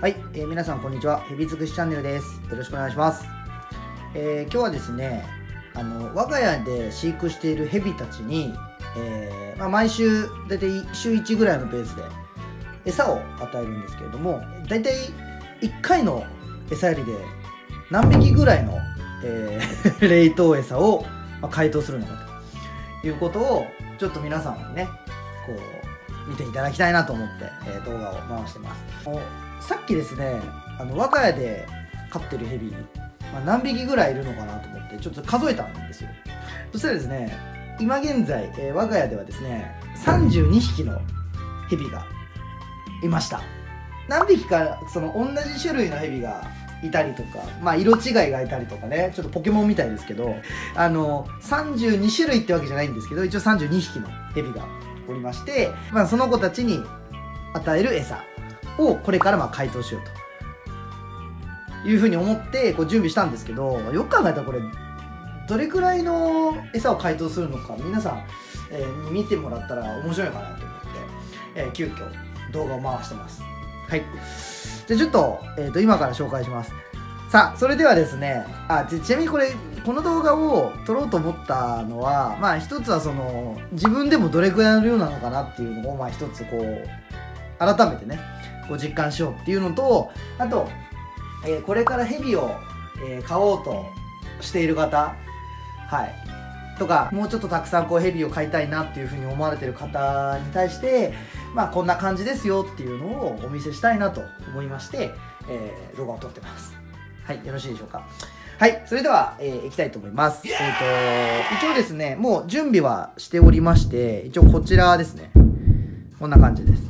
はい、えー皆さんこんにちは。ヘビ尽くしチャンネルです。よろしくお願いします。えー今日はですね、あの我が家で飼育しているヘビたちに、えーまあ、毎週大体週1ぐらいのペースで餌を与えるんですけれども、大体1回の餌やりで何匹ぐらいの、えー 冷凍餌を、まあ、解凍するのかということをちょっと皆さんにね、こう見ていただきたいなと思って、え動画を回してます。さっきですねあの我が家で飼ってるヘビ、まあ、何匹ぐらいいるのかなと思ってちょっと数えたんですよそしたらですね今現在、え我が家ではですね32匹のヘビがいました何匹かその同じ種類のヘビがいたりとかまあ色違いがいたりとかねちょっとポケモンみたいですけどあの32種類ってわけじゃないんですけど一応32匹のヘビがおりまして、まあ、その子たちに与える餌をこれからまあ解凍しようというふうに思ってこう準備したんですけどよく考えたらこれどれくらいの餌を解凍するのか皆さん、えー見てもらったら面白いかなと思って、えー急遽動画を回してます。はい。じゃあちょっと,、えー、と今から紹介します。さあそれではですねあちちなみにこれこの動画を撮ろうと思ったのはまあ一つはその自分でもどれくらいの量なのかなっていうのをまあ一つこう改めてねこう実感しようっていうのとあと、えーこれからヘビを、えー買おうとしている方はい。とかもうちょっとたくさんこうヘビを飼いたいなっていうふうに思われてる方に対してまあこんな感じですよっていうのをお見せしたいなと思いまして、えー動画を撮ってます。はいよろしいでしょうか。はいそれでは、えーいきたいと思います。えっ、と一応ですねもう準備はしておりまして一応こちらですね。こんな感じです。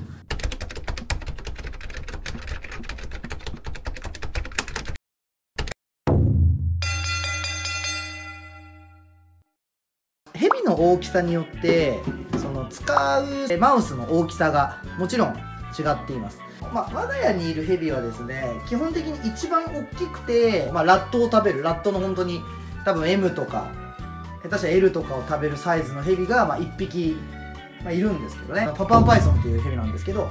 ヘビの大きさによってその使うマウスの大きさがもちろん違っています、まあ、我が家にいるヘビはですね基本的に一番大きくて、まあ、ラットを食べる。ラットの本当に多分 M とか下手したら L とかを食べるサイズのヘビが、まあ、1匹、まあ、いるんですけどね。パパンパイソンっていうヘビなんですけど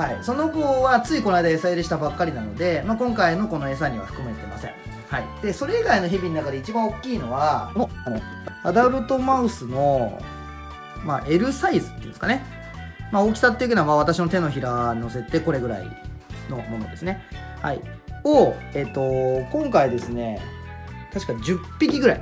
はい、その子はついこの間餌入れしたばっかりなので、まあ、今回のこの餌には含めてません、はい、でそれ以外のヘビの中で一番大きいのはこのあのアダルトマウスの、まあ、L サイズっていうんですかね、まあ、大きさっていうのはまあ私の手のひらに乗せてこれぐらいのものですね、はい、を、えっと今回ですね確か10匹ぐらい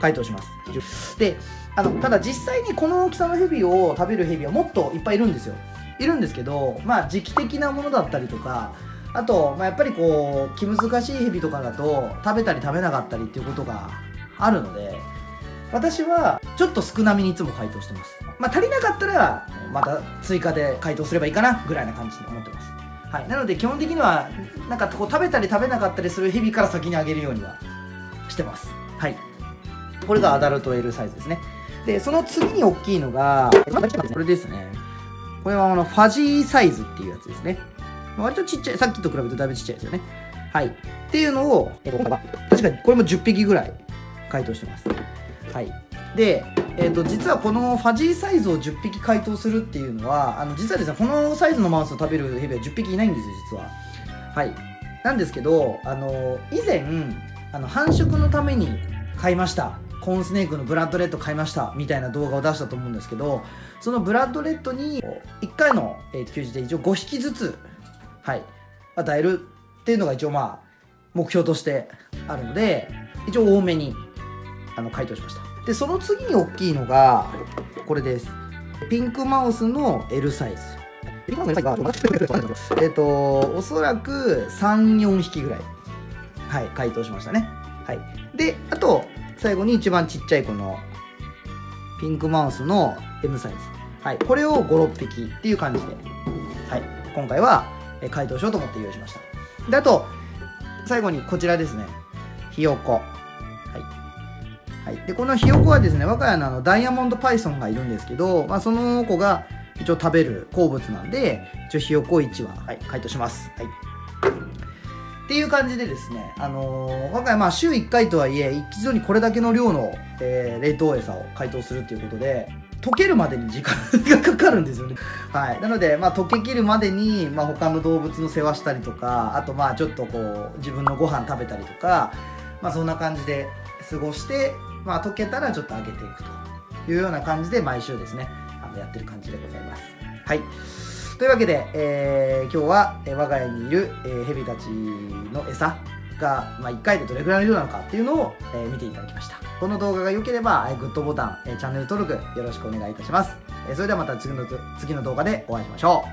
解凍します。であのただ実際にこの大きさのヘビを食べるヘビはもっといっぱいいるんですよ。いるんですけどまあ時期的なものだったりとかあと、まあ、やっぱりこう気難しいヘビとかだと食べたり食べなかったりっていうことがあるので私はちょっと少なめにいつも解凍してますまあ足りなかったらまた追加で解凍すればいいかなぐらいな感じで思ってますはいなので基本的にはなんかこう食べたり食べなかったりするヘビから先にあげるようにはしてますはいこれがアダルト L サイズですねでその次に大きいのがこれですねこれはあのファジーサイズっていうやつですね。割とちっちゃい、さっきと比べるとだいぶちっちゃいですよね。はい。っていうのを、確かにこれも10匹ぐらい解凍してます。はい。で、えっと、実はこのファジーサイズを10匹解凍するっていうのは、あの実はですね、このサイズのマウスを食べるヘビは10匹いないんですよ、実は。はい。なんですけど、あの、以前、あの繁殖のために買いました。コーンスネークのブラッドレッド買いましたみたいな動画を出したと思うんですけどそのブラッドレッドに1回の、えー、休日で一応5匹ずつ、はい、与えるっていうのが一応まあ目標としてあるので一応多めにあの回答しました。でその次に大きいのがこれです。ピンクマウスの L サイズ。ピンクマウスの L サイズがえっとおそらく34匹ぐらい。はい回答しましたね。はい。であと最後に一番ちっちゃいこのピンクマウスの M サイズ、はい、これを56匹っていう感じで、はい、今回はえ解凍しようと思って用意しました。であと最後にこちらですね。ひよこ。はい、でこのひよこはですね我が家のあのダイヤモンドパイソンがいるんですけど、まあ、その子が一応食べる好物なんで一応ひよこ1は、はい、解凍します、はいっていう感じでですね、あのー我が家まあ週1回とはいえ一度にこれだけの量の、えー冷凍餌を解凍するっていうことで溶けるまでに時間がかかるんですよね。はい。なので、まあ、溶けきるまでに、まあ、他の動物の世話したりとか、あと、まあ、ちょっとこう、自分のご飯食べたりとか、まあ、そんな感じで過ごして、まあ、溶けたらちょっと揚げていくというような感じで、毎週ですね、あのやってる感じでございます。はい。というわけで、えー今日は、我が家にいる、えー、ヘビたちの餌が、まあ、1回でどれくらいの量なのかっていうのを、えー見ていただきましたこの動画が良ければ、えーグッドボタン、えーチャンネル登録よろしくお願いいたします、えーそれではまた次の次の動画でお会いしましょ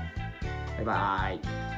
うバイバーイ